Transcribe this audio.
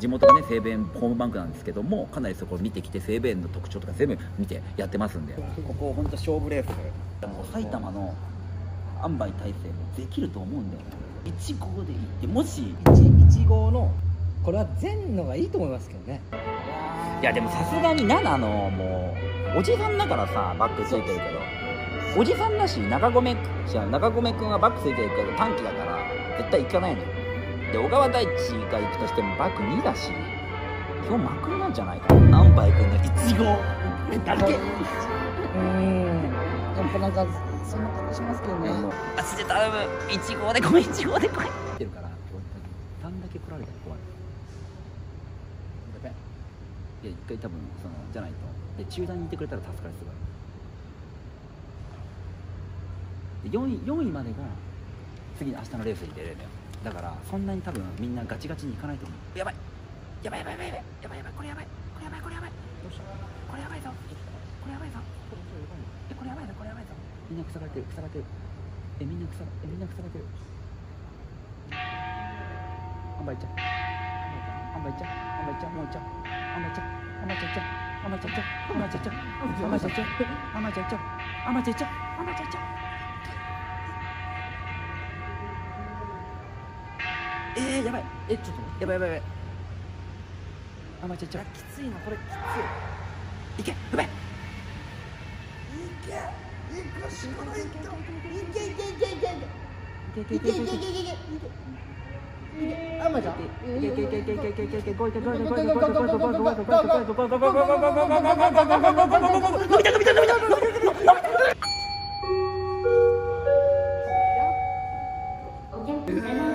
地元がね西弁ホームバンクなんですけどもかなりそこを見てきて西弁の特徴とか全部見てやってますんで。ここ本当勝負レース。埼玉の塩売体制もできると思うんだよ1号でいってもし 1, 1号のこれは全のがいいと思いますけどね。いやでもさすがに7のもうおじさんだからさバックついてるけど。おじさんだし中込中込君はバックついてるけど短期だから絶対行かないのよ。で小川大地が行くとしてもバック2だし今日幕なんじゃないかな？アンくん君がイチだけ。うん。やっぱなんかそんな感じしますけどね。マちで頼むイ号で来いイチで来いってるからどんだけ来られたら怖い。いや一回多分そのじゃないと。で中断にいてくれたら助かるすごいで4位 ,4 位までが次の明日のレースに出れるのよ。だからそんなに多分みんなガチガチにいかないと思う。やばい。やばいやばいやばいやばい。やばいこれやばい。これやばいこれやばい。これやばいぞ。これやばいぞ。えこれやばいぞ。これやばいぞ。みんな塞がれてる塞がれてる。えみんな塞がえみんな塞がれてる。あんばいちゃんあんばいちゃんあんばいちゃんもうちゃんあんばいちゃんあんばいちゃんちゃんあんばいちゃんちゃんあんばいちゃんちゃんあんばいちゃんちゃんあんばいちゃんちゃんあんばいちゃんちゃんあんばいちゃんちゃんあんばいちゃんちゃんえー、やばい。えちょっとやばいやばいやばい。あまちゃちゃきついな。これきつい。いけ。い。け。いくしいけいけいけいけいけ。いけいけいけいけあい